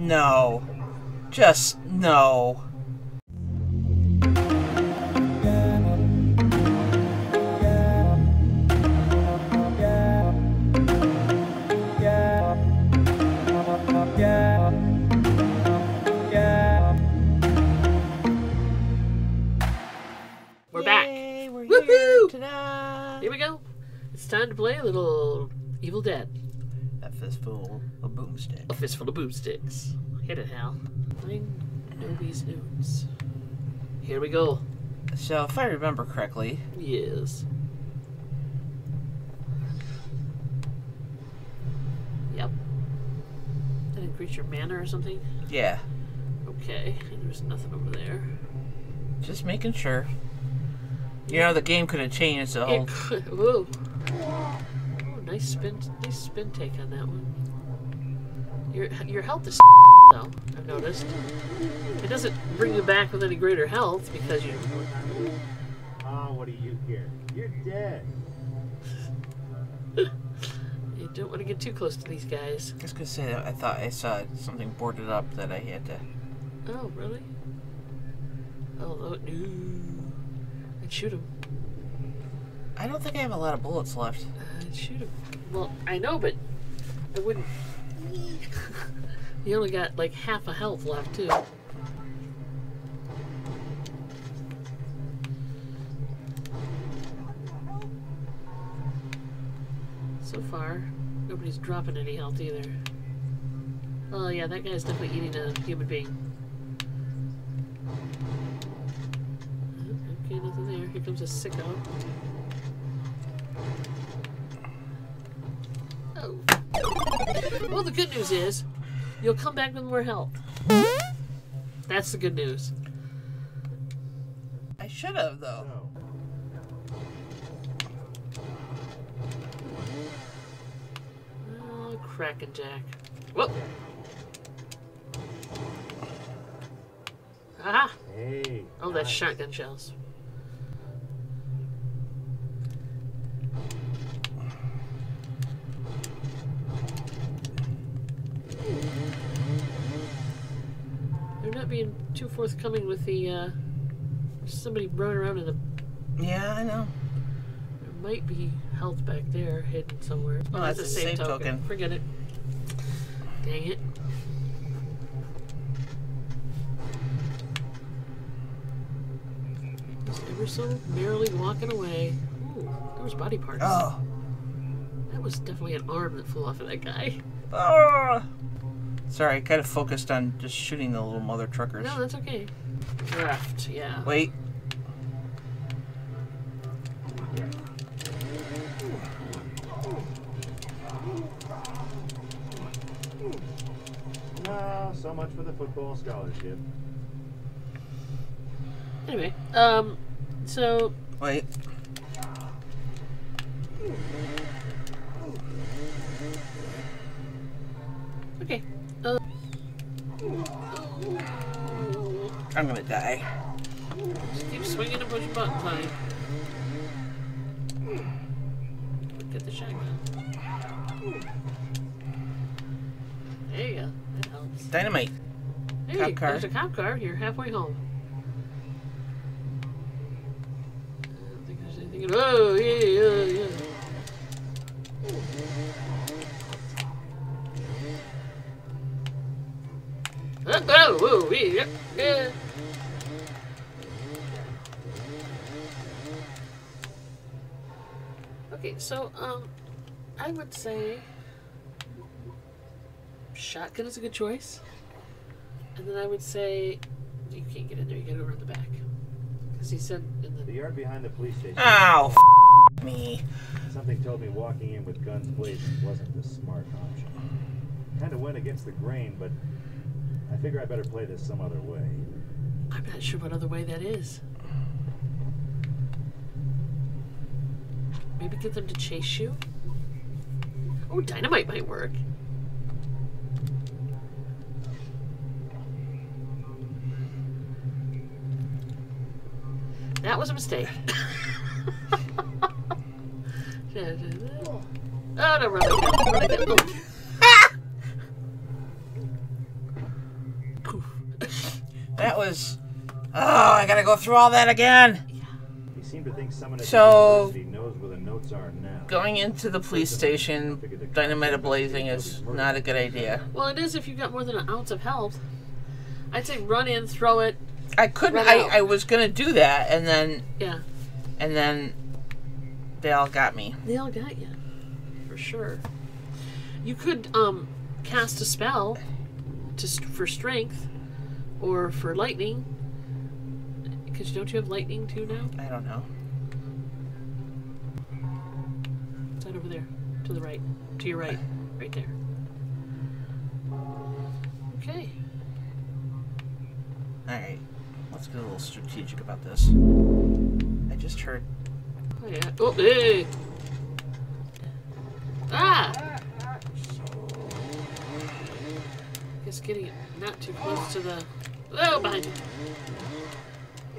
No. Just no. We're back. We're Woohoo! here. Here we go. It's time to play a little Evil Dead. That fistful of boomstick. A fistful of boomsticks. Hit it, Hal. Find Knowby's notes. Here we go. So, if I remember correctly, Yes. Yep. That increase your mana or something? yeah, Okay. And there's nothing over there. just making sure. You know, the game could have changed, so It could- Whoa. Oh, nice spin, nice spin take on that one. Your your health is though. I've noticed. It doesn't bring you back with any greater health because you. Oh, what are you here? You're dead. You don't want to get too close to these guys. I was gonna say that I thought I saw something boarded up that I had to. Oh, really? Oh, no. I'd shoot him. I don't think I have a lot of bullets left. I'd shoot him. Well, I know, but I wouldn't. You only got like half a health left, too. So far, nobody's dropping any health either. Oh, yeah, that guy's definitely eating a human being. Okay, nothing there. Here comes a sicko. Oh. Well, the good news is you'll come back with more health. That's the good news. I should have though. No. Oh, Kraken Jack. Whoop! Aha! Hey. Oh, that's nice. shotgun shells. They're not being too forthcoming with the, uh, somebody running around in the, Yeah, I know. there might be health back there hidden somewhere. Oh, that's a save token. Forget it. Dang it. Just ever so merrily walking away. Ooh, there was body parts. Oh. That was definitely an arm that flew off of that guy. Ah. Sorry, I kind of focused on just shooting the little mother truckers. No, that's okay. Draft, yeah. Wait. No, so much for the football scholarship. Anyway, um, so Wait. I'm gonna die. just keep swinging and pushing buttons, honey. Get the shotgun. There you go. That helps. Dynamite. Hey, Cop car. there's a cop car. You're halfway home. I don't think there's anything. Oh, yeah, yeah, yeah. Oh, oh, whoa, yeah, yeah. Okay, so um, I would say shotgun is a good choice. And then I would say you can't get in there. You gotta go around the back because he said in The the yard behind the police station. Ow. F- me. Something told me walking in with guns blazing wasn't the smart option. Kind of went against the grain, but I figure I better play this some other way. I'm not sure what other way that is. Maybe get them to chase you. Oh, dynamite might work. That was a mistake. oh, no. Run again. Oh. Gotta go through all that again. He seemed to think someone at So- the knows where the notes are now. Going into the police station, dynamite blazing is not a good idea. Well, it is if you've got more than an ounce of health. I'd say run in, throw it. I couldn't. I, out. I was gonna do that, and then Yeah, and then they all got me. they all got you. For sure. You could um, cast a spell to for strength or for lightning. Because don't you have lightning too now? I don't know. It's right over there. To the right. To your right. Right there. Okay. All right, let's get a little strategic about this. I just heard. Oh, yeah. Oh, hey! Ah! Just getting it not too close to the. Oh, behind you.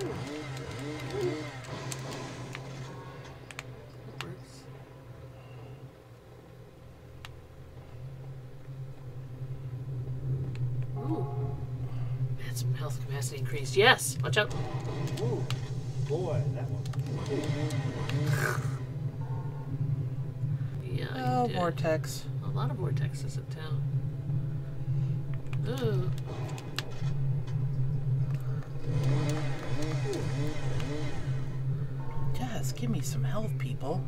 That works. Ooh. Man, some health increased. Yes! Watch out. Ooh, boy, that one. Yeah, Oh, vortex. A lot of vortexes in town. Ooh. Yes, give me some health, people.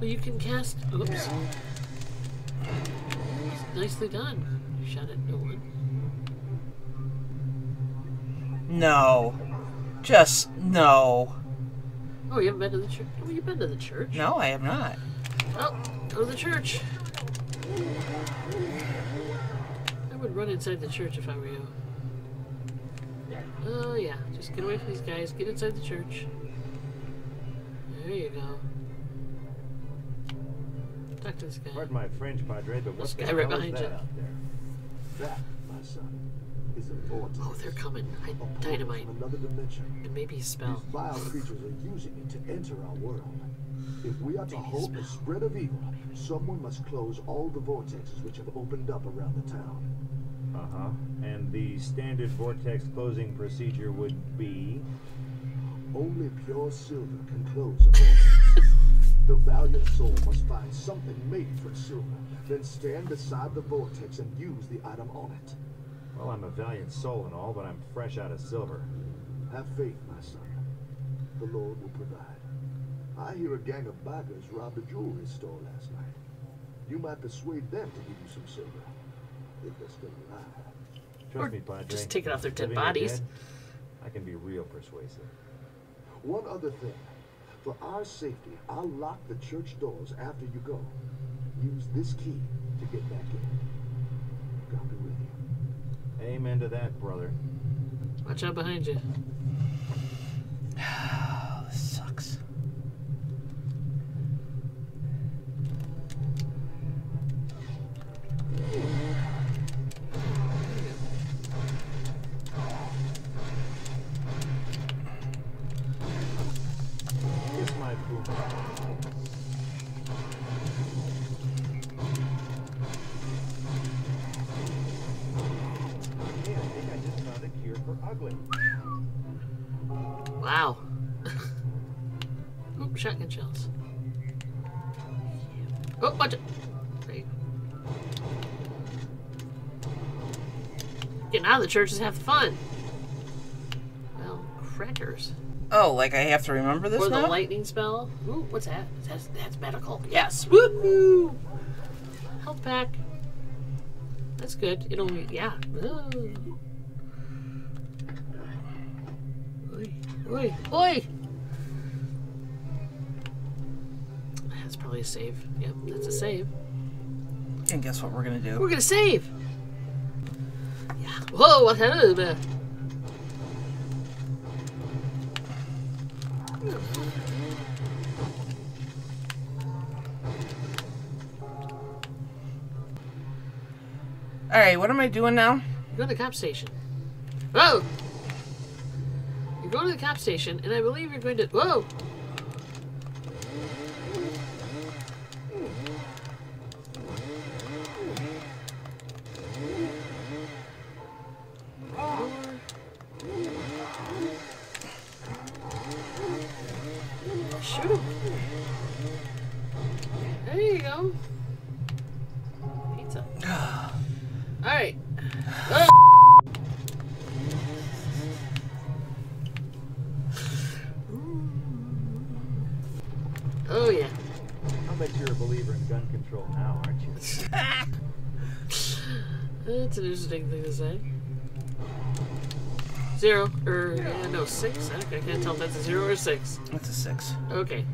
Well, you can cast. Oops. Nicely done. You shot at no one. No, just no. Oh, you haven't been to the church? Oh, you've been to the church. No, I have not. Oh, go to the church. I would run inside the church if I were you. Oh, yeah. Just get away from these guys. Get inside the church. There you go. Talk to this guy. Pardon my French, Padre, but what This the guy right behind is that you. out there? That, my son, is a vortex. Oh, they're coming. I A portal dynamite. Another dimension. And maybe a These spell. vile creatures are using it to enter our world. If we are to Maybe a halt the spread of evil, someone must close all the vortexes which have opened up around the town. Uh-huh. And the standard vortex closing procedure would be... Only pure silver can close a vortex. the valiant soul must find something made from silver, then stand beside the vortex and use the item on it. Well, I'm a valiant soul and all, but I'm fresh out of silver. Have faith, my son. The Lord will provide. I hear a gang of baggers robbed a jewelry store last night. You might persuade them to give you some silver, if they're still alive. Trust Or me, Padre. just take it off their dead bodies. dead, I can be real persuasive. One other thing. For our safety, I'll lock the church doors after you go. Use this key to get back in. God be with you. Amen to that, brother. Watch out behind you. Wow. Oop, shotgun shells. Oh, watch it. Right. Getting out of the church is half the fun. Well, crackers. Oh, like I have to remember this Or the now? lightning spell. Ooh, what's that? That's, that's medical. Yes. Woohoo! Health pack. That's good. It only, yeah. Ooh. Oi, oi, oi! That's probably a save. Yep, that's a save. And guess what we're gonna do? We're gonna save! Yeah. Whoa, what happened? All right, what am I doing now? Go to the cop station. Whoa! go to the cap station, and I believe you're going to- Whoa! Shoot him. Six. Okay, I can't tell if that's a zero or a six. That's a six. Okay.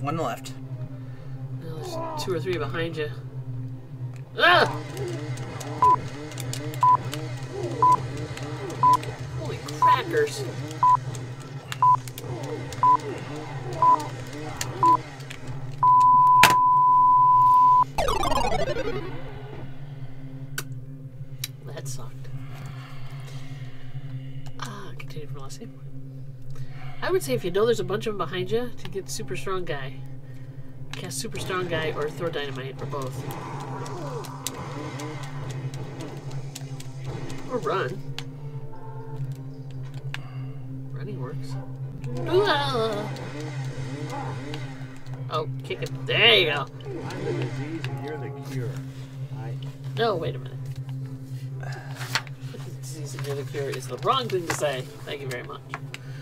One left. Now there's two or three behind you. Ah! Holy crackers! That sucked. Ah, save point. I would say if you know there's a bunch of them behind you, to get super strong guy. Cast super strong guy or throw dynamite or both. Or run. Running works. Ah! Oh, kick it. There you go. I'm the disease and you're the cure. I No, wait a minute. You're the cure is the wrong thing to say. Thank you very much.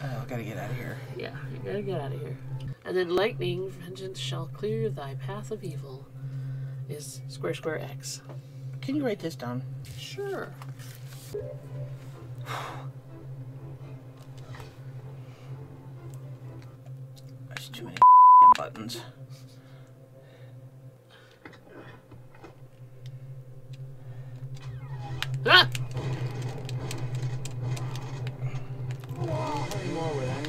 Oh, gotta get out of here. Yeah, you gotta get out of here. And then lightning, vengeance shall clear thy path of evil. Is square square X. Can you write this down? Sure. There's too many buttons. Ah! how many more were that?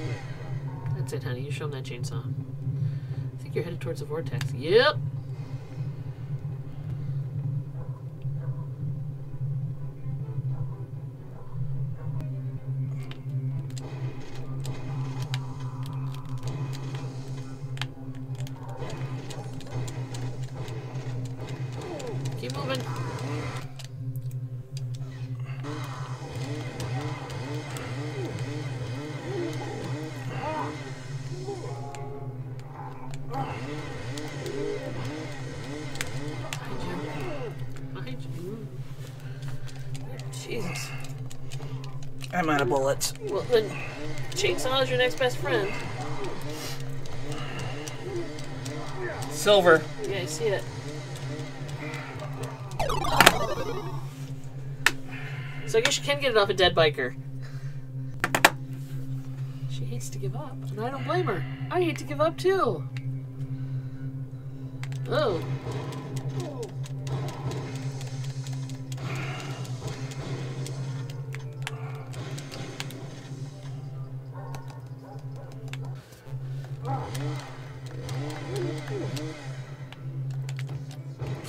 That's it, honey. You show him that chainsaw. I think you're headed towards the vortex. Yep. I'm out of bullets. Well, then, chainsaw is your next best friend. Silver. Yeah, I see it. So I guess you can get it off a dead biker. She hates to give up, and I don't blame her. I hate to give up too. Oh.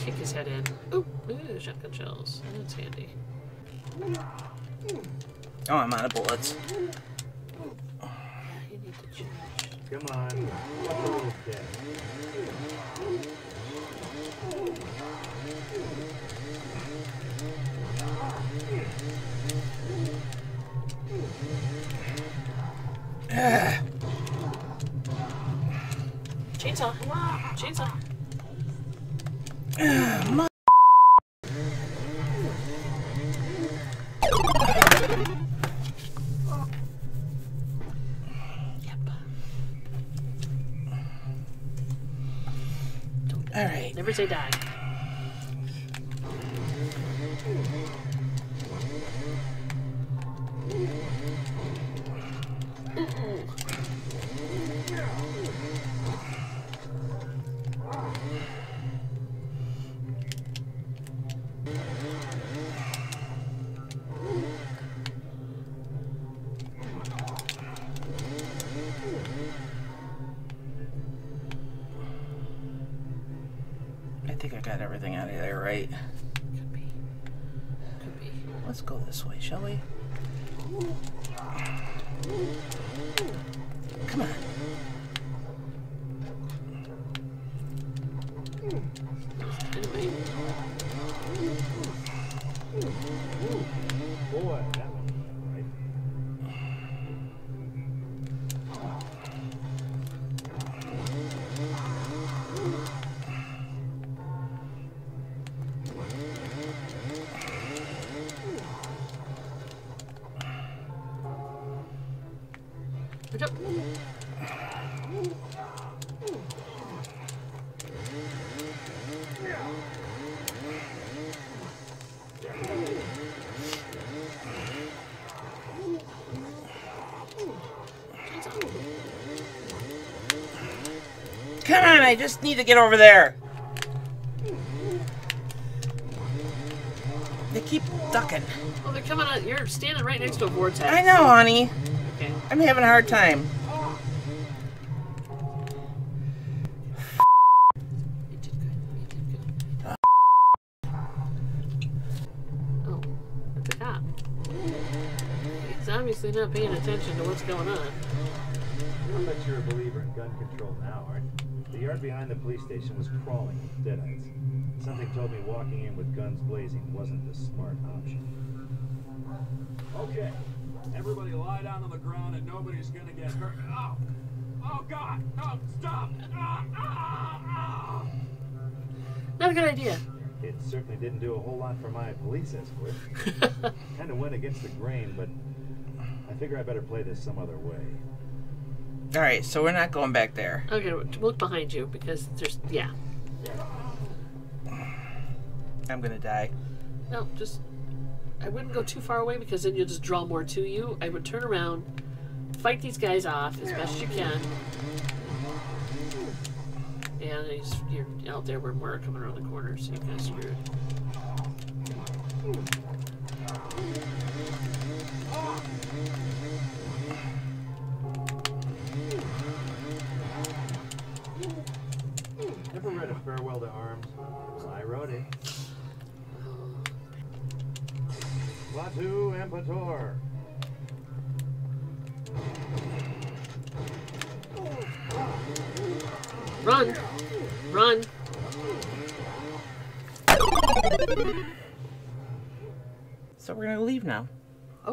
Kick his head in. Ooh, ooh, shotgun shells. That's handy. Oh, I'm out of bullets. Yeah, you need to change. Come on. What's a? Chainsaw. Yep. All right. never say die. Think I got everything out of there, right? Could be. Could be. Let's go this way, shall we? Come on. Watch out. Come on, I just need to get over there. They keep ducking. Oh, they're coming out. You're standing right next to a vortex. I know, honey. Okay. I'm having a hard time. You did good. You did good. Oh, it's a cop. He's obviously not paying attention to what's going on. I'll bet you're a believer in gun control now, aren't you? The yard behind the police station was crawling with deadites. Something told me walking in with guns blazing wasn't the smart option. Okay, everybody lie down on the ground and nobody's gonna get hurt. Oh, oh God, no, stop! Ah, ah, ah. Not a good idea. It certainly didn't do a whole lot for my police escort. kind of went against the grain, but I figure I better play this some other way. All right, so we're not going back there. Okay, look behind you because there's yeah. I'm gonna die. No, just I wouldn't go too far away because then you'll just draw more to you. I would turn around, fight these guys off as best you can. And you're out there where more are coming around the corner, so you're kind of screwed.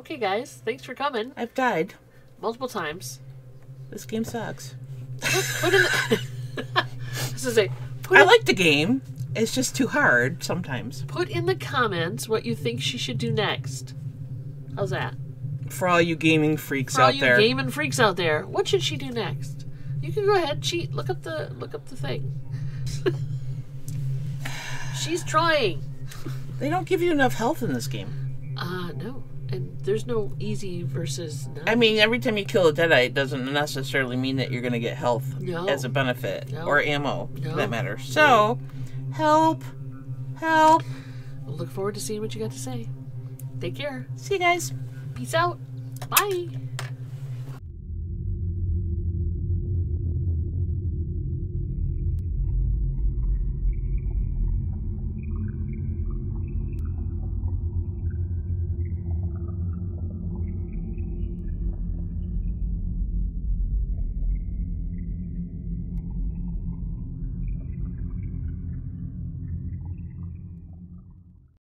Okay, guys, thanks for coming I've died. multiple times. This game sucks. Put in the. this is a. Put, I in, like the game. It's just too hard sometimes. put in the comments what you think she should do next. How's that? For all you gaming freaks For all out you there. gaming freaks out there, what should she do next? You can go ahead, cheat. Look up the look up the thing. She's trying. They don't give you enough health in this game. Uh no. And there's no easy versus none. I mean, every time you kill a deadite it doesn't necessarily mean that you're gonna get health No. as a benefit No. or ammo No. for that matter. So, help, help. We'll look forward to seeing what you got to say. Take care. See you guys. Peace out. Bye.